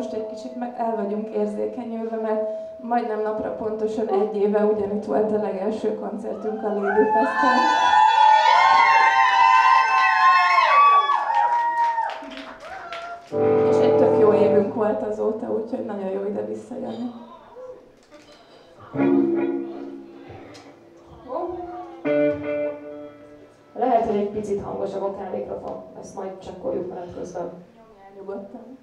most egy kicsit meg el vagyunk érzékenyülve, mert majdnem napra pontosan egy éve ugyanitt volt a legelső koncertünk a Lady Festen. És egy tök jó évünk volt azóta, úgyhogy nagyon jó ide visszajönni. Lehet, hogy egy picit hangos a vokál mikrofon, ezt majd csekkoljuk menet közben. Nyugodtan.